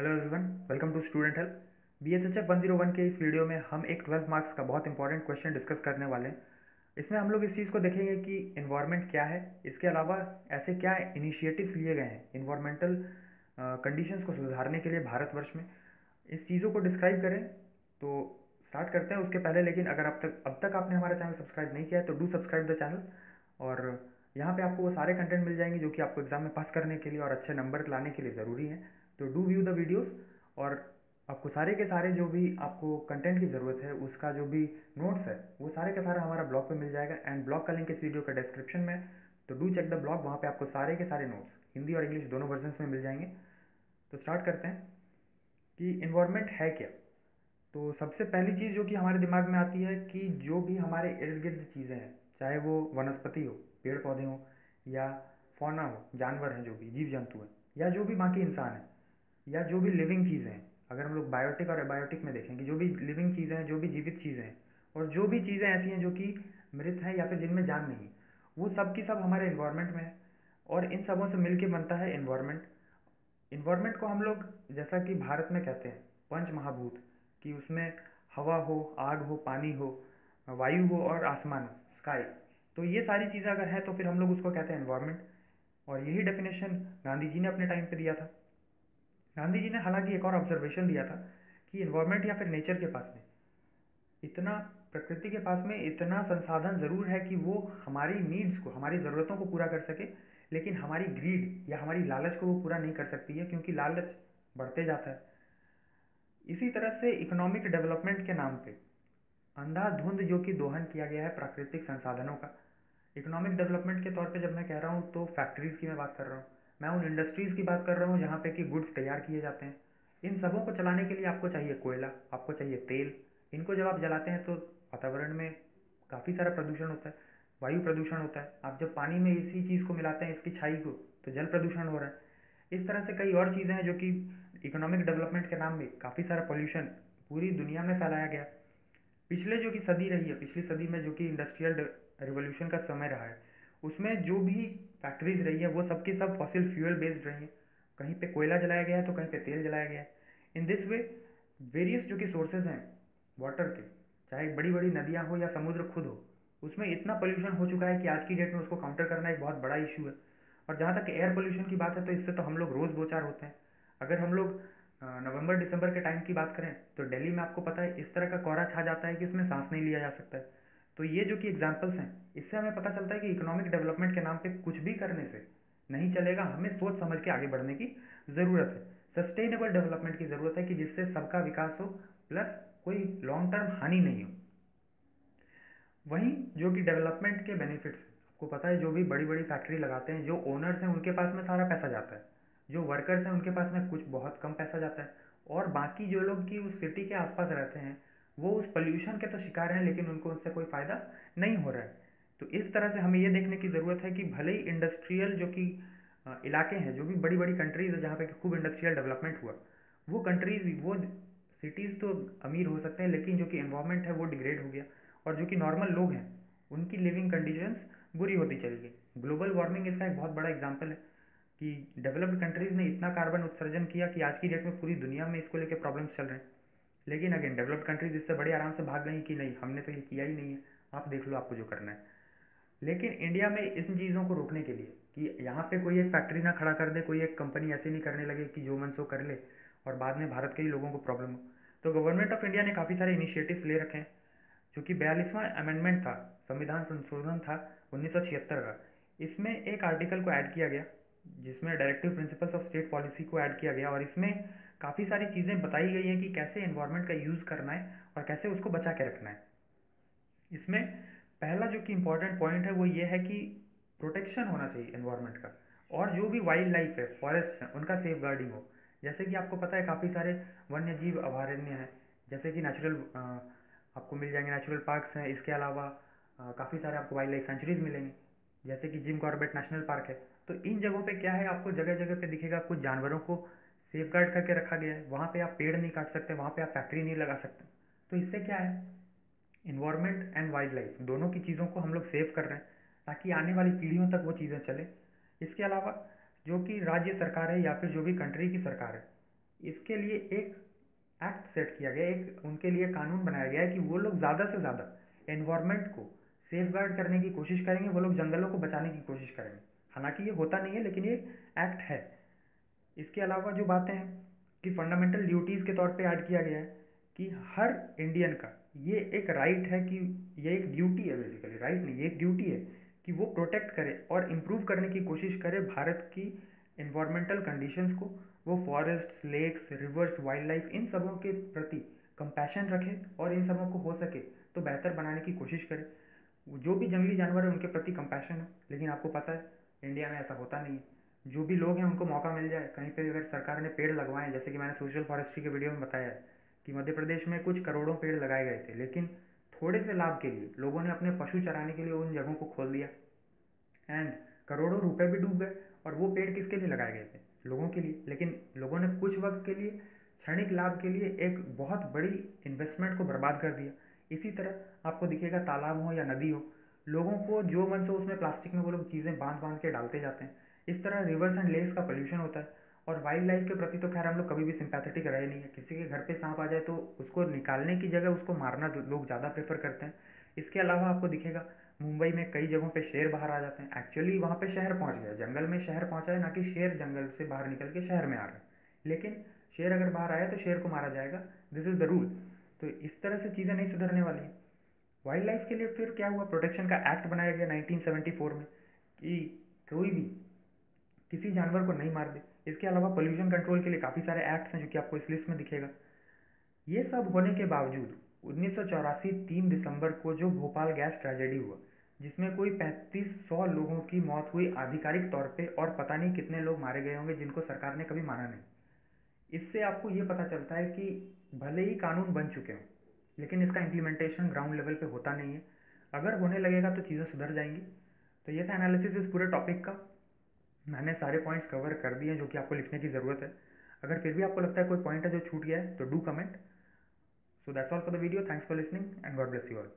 Hello everyone welcome to student help B S H F one zero one के इस video में हम एक ट्वेल्थ मार्क्स का बहुत इंपॉर्टेंट क्वेश्चन डिस्कस करने वाले हैं। इसमें हम लोग इस चीज़ को देखेंगे कि इन्वायरमेंट क्या है। इसके अलावा ऐसे क्या इनिशिएटिव्स लिए गए हैं इन्वायरमेंटल कंडीशंस को सुधारने के लिए भारतवर्ष में। इस चीज़ों को डिस्क्राइब करें तो स्टार्ट करते हैं उसके पहले। लेकिन अगर अब तक अब तक आपने हमारा चैनल सब्सक्राइब नहीं किया है तो डू सब्सक्राइब द चैनल और यहाँ पे आपको वो सारे कंटेंट मिल जाएँगे जो कि आपको एग्ज़ाम में पास करने के लिए और अच्छे नंबर लाने के लिए ज़रूरी है। तो डू व्यू द वीडियोस और आपको सारे के सारे जो भी आपको कंटेंट की ज़रूरत है, उसका जो भी नोट्स है, वो सारे का सारा हमारा ब्लॉग पे मिल जाएगा एंड ब्लॉग का लिंक इस वीडियो का डिस्क्रिप्शन में तो डू चेक द ब्लॉग वहाँ पे आपको सारे के सारे नोट्स हिंदी और इंग्लिश दोनों वर्जन में मिल जाएँगे। तो स्टार्ट करते हैं कि इन्वायरमेंट है क्या? तो सबसे पहली चीज़ जो कि हमारे दिमाग में आती है कि जो भी हमारे इर्द गिर्द चीज़ें हैं, चाहे वो वनस्पति हो, पेड़ पौधे हों या फौना हो, जानवर हैं जो भी जीव जंतु हैं, या जो भी बाकी इंसान है या जो भी लिविंग चीज़ें हैं, अगर हम लोग बायोटिक और एबायोटिक में देखें कि जो भी लिविंग चीज़ें हैं, जो भी जीवित चीज़ें हैं, और जो भी चीज़ें ऐसी हैं जो कि मृत हैं या फिर जिनमें जान नहीं, वो सब की सब हमारे इन्वायरमेंट में है, और इन सबों से मिल बनता है इन्वायरमेंट इन्वायरमेंट को हम लोग, जैसा कि भारत में कहते हैं पंच महाभूत कि उसमें हवा हो, आग हो, पानी हो, वायु हो और आसमान हो स्काई तो ये सारी चीज़ें अगर है तो फिर हम लोग उसको कहते हैं इन्वायरमेंट और यही डेफिनेशन गांधी जी ने अपने टाइम पे दिया था। गांधी जी ने हालाँकि एक और ऑब्जर्वेशन दिया था कि इन्वायरमेंट या फिर नेचर के पास में, इतना प्रकृति के पास में इतना संसाधन ज़रूर है कि वो हमारी नीड्स को, हमारी ज़रूरतों को पूरा कर सके, लेकिन हमारी ग्रीड या हमारी लालच को वो पूरा नहीं कर सकती है क्योंकि लालच बढ़ते जाता है। इसी तरह से इकोनॉमिक डेवलपमेंट के नाम पे अंधाधुंध जो कि दोहन किया गया है प्राकृतिक संसाधनों का इकोनॉमिक डेवलपमेंट के तौर पे जब मैं कह रहा हूँ तो फैक्ट्रीज़ की मैं बात कर रहा हूँ मैं उन इंडस्ट्रीज़ की बात कर रहा हूँ, जहाँ पे कि गुड्स तैयार किए जाते हैं। इन सबों को चलाने के लिए आपको चाहिए कोयला, आपको चाहिए तेल। इनको जब आप जलाते हैं तो वातावरण में काफ़ी सारा प्रदूषण होता है, वायु प्रदूषण होता है। आप जब पानी में इसी चीज़ को मिलाते हैं, इसकी छाई को तो जल प्रदूषण हो रहा है। इस तरह से कई और चीज़ें हैं जो कि इकोनॉमिक डेवलपमेंट के नाम में काफ़ी सारा पॉल्यूशन पूरी दुनिया में फैलाया गया पिछले जो कि सदी रही है, पिछली सदी में जो कि इंडस्ट्रियल रिवोल्यूशन का समय रहा है, उसमें जो भी फैक्ट्रीज रही है, वो सबके सब फॉसिल फ्यूल बेस्ड रही है। कहीं पे कोयला जलाया गया है तो कहीं पे तेल जलाया गया है। इन दिस वे वेरियस जो कि सोर्सेज हैं वाटर के, चाहे बड़ी बड़ी नदियाँ हो या समुद्र खुद हो, उसमें इतना पोल्यूशन हो चुका है कि आज की डेट में उसको काउंटर करना एक बहुत बड़ा इशू है। और जहाँ तक एयर पोल्यूशन की बात है तो इससे तो हम लोग रोज़ दो चार होते हैं। अगर हम लोग नवंबर, दिसंबर के टाइम की बात करें तो दिल्ली में आपको पता है, इस तरह का कोहरा छा जाता है कि उसमें सांस नहीं लिया जा सकता है। तो ये जो कि एग्जाम्पल्स हैं, इससे हमें पता चलता है कि इकोनॉमिक डेवलपमेंट के नाम पे कुछ भी करने से नहीं चलेगा। हमें सोच समझ के आगे बढ़ने की ज़रूरत है। सस्टेनेबल डेवलपमेंट की ज़रूरत है कि जिससे सबका विकास हो प्लस कोई लॉन्ग टर्म हानि नहीं हो। वहीं जो कि डेवलपमेंट के बेनिफिट्स आपको पता है, जो भी बड़ी बड़ी फैक्ट्री लगाते हैं, जो ओनर्स हैं, उनके पास में सारा पैसा जाता है। जो वर्कर्स हैं, उनके पास में कुछ बहुत कम पैसा जाता है। और बाकी जो लोग की उस सिटी के आसपास रहते हैं वो उस पॉल्यूशन के तो शिकार हैं, लेकिन उनको उससे कोई फ़ायदा नहीं हो रहा है। तो इस तरह से हमें ये देखने की ज़रूरत है कि भले ही इंडस्ट्रियल जो कि इलाके हैं, जो भी बड़ी बड़ी कंट्रीज़ है जहाँ पे खूब इंडस्ट्रियल डेवलपमेंट हुआ, वो कंट्रीज़ वो सिटीज़ तो अमीर हो सकते हैं, लेकिन जो कि इन्वायरमेंट है वो डिग्रेड हो गया और जो कि नॉर्मल लोग हैं, उनकी लिविंग कंडीशंस बुरी होती चली गई। ग्लोबल वार्मिंग इसका एक बहुत बड़ा एग्ज़ाम्पल है कि डेवलप्ड कंट्रीज़ ने इतना कार्बन उत्सर्जन किया कि आज की डेट में पूरी दुनिया में इसको लेकर प्रॉब्लम्स चल रहे हैं। लेकिन अगेन, डेवलप्ड कंट्रीज़ इससे बड़े आराम से भाग गई कि नहीं? हमने तो ये किया ही नहीं है। आप देख लो आपको जो करना है। लेकिन इंडिया में इन चीज़ों को रोकने के लिए कि यहाँ पे कोई एक फैक्ट्री ना खड़ा कर दे, कोई एक कंपनी ऐसे नहीं करने लगे कि जो मन सो कर ले और बाद में भारत के ही लोगों को प्रॉब्लम हो। तो गवर्नमेंट ऑफ़ इंडिया ने काफ़ी सारे इनिशिएटिव्स ले रखे हैं, जो कि बयालीसवां अमेंडमेंट था, संविधान संशोधन था, उन्नीस सौ छिहत्तर का। इसमें एक आर्टिकल को ऐड किया गया, जिसमें directive principles of state policy को ऐड किया गया और इसमें काफ़ी सारी चीज़ें बताई गई हैं कि कैसे इन्वायरमेंट का यूज़ करना है और कैसे उसको बचा के रखना है। इसमें पहला जो कि इम्पोर्टेंट पॉइंट है वो ये है कि प्रोटेक्शन होना चाहिए इन्वायरमेंट का और जो भी वाइल्ड लाइफ है फॉरेस्ट है, उनका सेफ़ गार्डिंग हो। जैसे कि आपको पता है काफ़ी सारे वन्य जीव अभयारण्य हैं, जैसे कि नेचुरल आपको मिल जाएँगे नेचुरल पार्क्स हैं, इसके अलावा काफ़ी सारे आपको वाइल्ड लाइफ सेंचुरीज मिलेंगे, जैसे कि जिम कॉर्बेट नेशनल पार्क है। तो इन जगहों पे क्या है, आपको जगह जगह पे दिखेगा कुछ जानवरों को सेफ़ गार्ड करके रखा गया है। वहाँ पे आप पेड़ नहीं काट सकते, वहाँ पे आप फैक्ट्री नहीं लगा सकते। तो इससे क्या है? इन्वायरमेंट एंड वाइल्ड लाइफ दोनों की चीज़ों को हम लोग सेव कर रहे हैं, ताकि आने वाली पीढ़ियों तक वो चीज़ें चले। इसके अलावा, जो कि राज्य सरकार है या फिर जो भी कंट्री की सरकार है, इसके लिए एक एक्ट सेट किया गया, एक उनके लिए कानून बनाया गया है कि वो लोग ज़्यादा से ज़्यादा एनवायरनमेंट को सेफ़ गार्ड करने की कोशिश करेंगे, वो लोग जंगलों को बचाने की कोशिश करेंगे। हालाँकि ये होता नहीं है, लेकिन ये एक्ट है। इसके अलावा जो बातें हैं कि फंडामेंटल ड्यूटीज़ के तौर पे ऐड किया गया है कि हर इंडियन का ये एक राइट है कि ये एक ड्यूटी है बेसिकली राइट नहीं, ये एक ड्यूटी है कि वो प्रोटेक्ट करे और इम्प्रूव करने की कोशिश करे भारत की इन्वायरमेंटल कंडीशंस को, वो forest lakes rivers wild life इन सबों के प्रति कंपैशन रखे और इन सबों को हो सके तो बेहतर बनाने की कोशिश करे। जो भी जंगली जानवर है उनके प्रति कंपैशन हो, लेकिन आपको पता है इंडिया में ऐसा होता नहीं है। जो भी लोग हैं, उनको मौका मिल जाए। कहीं पे अगर सरकार ने पेड़ लगवाए, जैसे कि मैंने सोशल फॉरेस्ट्री के वीडियो में बताया कि मध्य प्रदेश में कुछ करोड़ों पेड़ लगाए गए थे, लेकिन थोड़े से लाभ के लिए लोगों ने अपने पशु चराने के लिए उन जगहों को खोल दिया। एंड करोड़ों रुपए भी डूब गए और वो पेड़ किसके लिए लगाए गए थे? लोगों के लिए। लेकिन लोगों ने कुछ वक्त के लिए, क्षणिक लाभ के लिए एक बहुत बड़ी इन्वेस्टमेंट को बर्बाद कर दिया। इसी तरह आपको दिखेगा तालाब हो या नदी हो, लोगों को जो मन से उसमें प्लास्टिक में वो लोग चीज़ें बाँध बाँध के डालते जाते हैं। इस तरह रिवर्स एंड लेक्स का पोल्यूशन होता है। और वाइल्ड लाइफ के प्रति तो खैर हम लोग कभी भी सिंपैथेटिक रहे नहीं है। किसी के घर पे सांप आ जाए तो उसको निकालने की जगह उसको मारना लोग ज़्यादा प्रेफर करते हैं। इसके अलावा आपको दिखेगा, मुंबई में कई जगहों पे शेर बाहर आ जाते हैं। एक्चुअली वहाँ पे शहर पहुँच गया। जंगल में शहर पहुँचा है, ना कि शेर जंगल से बाहर निकल के शहर में आ रहा है लेकिन शेर अगर बाहर आया तो शेर को मारा जाएगा। दिस इज़ द रूल तो इस तरह से चीज़ें नहीं सुधरने वाली हैं। वाइल्ड लाइफ के लिए फिर क्या हुआ? प्रोटेक्शन का एक्ट बनाया गया 1974 में कि कोई भी किसी जानवर को नहीं मार दे। इसके अलावा पोल्यूशन कंट्रोल के लिए काफ़ी सारे एक्ट्स हैं जो कि आपको इस लिस्ट में दिखेगा। ये सब होने के बावजूद, उन्नीस सौ चौरासी तीन दिसंबर को जो भोपाल गैस ट्रेजेडी हुआ, जिसमें कोई पैंतीस सौ लोगों की मौत हुई आधिकारिक तौर पे और पता नहीं कितने लोग मारे गए होंगे जिनको सरकार ने कभी माना नहीं। इससे आपको ये पता चलता है कि भले ही कानून बन चुके हों, लेकिन इसका इम्प्लीमेंटेशन ग्राउंड लेवल पे होता नहीं है। अगर होने लगेगा तो चीज़ें सुधर जाएँगी। तो ये था एनालिसिस इस पूरे टॉपिक का। मैंने सारे पॉइंट्स कवर कर दिए हैं जो कि आपको लिखने की ज़रूरत है। अगर फिर भी आपको लगता है कोई पॉइंट है जो छूट गया है तो do comment so that's all for the video thanks for listening and god bless you all